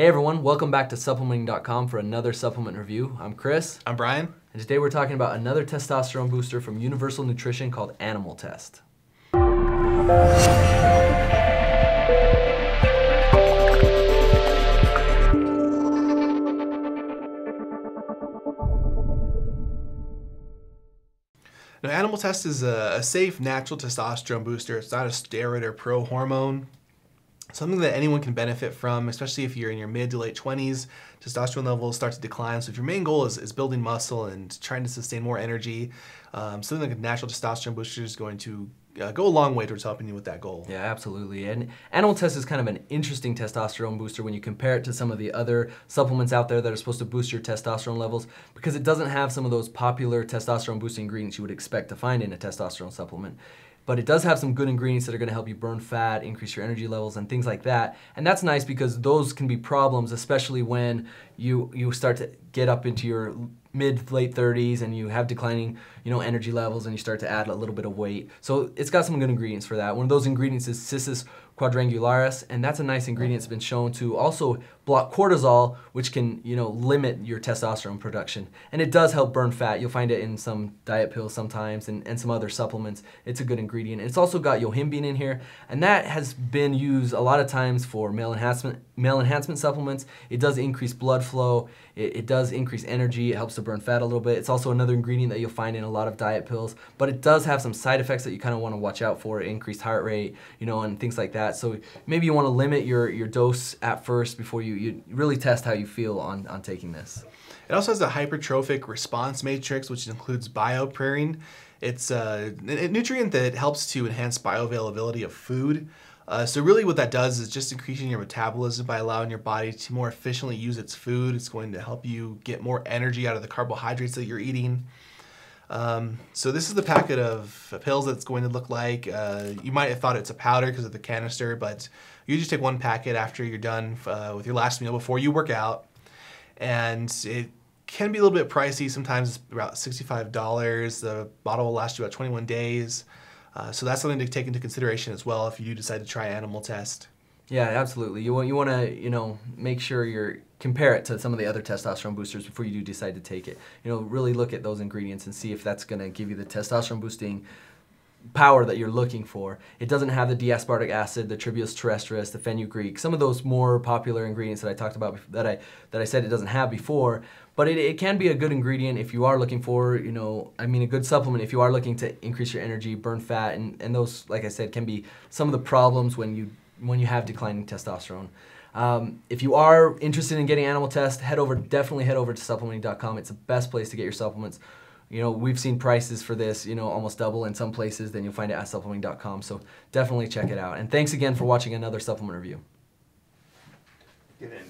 Hey everyone, welcome back to supplementing.com for another supplement review. I'm Chris, I'm Brian. and today we're talking about another testosterone booster from Universal Nutrition called Animal Test. Now, Animal Test is a, a safe, natural testosterone booster. It's not a steroid or pro hormone. Something that anyone can benefit from, especially if you're in your mid to late 20s. Testosterone levels start to decline. So, if your main goal is, is building muscle and trying to sustain more energy, um, something like a natural testosterone booster is going to uh, go a long way towards helping you with that goal. Yeah, absolutely. And Animal Test is kind of an interesting testosterone booster when you compare it to some of the other supplements out there that are supposed to boost your testosterone levels because it doesn't have some of those popular testosterone boosting ingredients you would expect to find in a testosterone supplement. But it does have some good ingredients that are going to help you burn fat, increase your energy levels, and things like that. And that's nice because those can be problems, especially when you you start to get up into your mid late 30s and you have declining you know energy levels and you start to add a little bit of weight so it's got some good ingredients for that one of those ingredients is cissus quadrangularis and that's a nice ingredient that's been shown to also block cortisol which can you know limit your testosterone production. And it does help burn fat. You'll find it in some diet pills sometimes and, and some other supplements. It's a good ingredient. It's also got yohimbine in here and that has been used a lot of times for male enhancement male enhancement supplements. It does increase blood flow. It, it does increase energy. It helps to burn fat a little bit. It's also another ingredient that you'll find in a lot of diet pills but it does have some side effects that you kind of want to watch out for increased heart rate you know and things like that so maybe you want to limit your, your dose at first before you, you really test how you feel on, on taking this. It also has a hypertrophic response matrix, which includes bioperine. It's a, a nutrient that helps to enhance bioavailability of food. Uh, so really what that does is just increasing your metabolism by allowing your body to more efficiently use its food. It's going to help you get more energy out of the carbohydrates that you're eating. Um, so this is the packet of pills that it's going to look like. Uh, you might have thought it's a powder because of the canister, but you just take one packet after you're done uh, with your last meal before you work out. And it can be a little bit pricey. Sometimes it's about $65. The bottle will last you about 21 days. Uh, so that's something to take into consideration as well if you do decide to try animal test. Yeah, absolutely. You want you want to you know make sure you're compare it to some of the other testosterone boosters before you do decide to take it. You know, really look at those ingredients and see if that's going to give you the testosterone boosting power that you're looking for. It doesn't have the D-aspartic acid, the tribulus terrestris, the fenugreek, some of those more popular ingredients that I talked about that I that I said it doesn't have before. But it, it can be a good ingredient if you are looking for, you know, I mean, a good supplement if you are looking to increase your energy, burn fat, and, and those, like I said, can be some of the problems when you when you have declining testosterone. Um, if you are interested in getting animal test, head over, definitely head over to supplementing.com. It's the best place to get your supplements. You know, we've seen prices for this, you know, almost double in some places, then you'll find it at supplementing.com. So definitely check it out. And thanks again for watching another supplement review.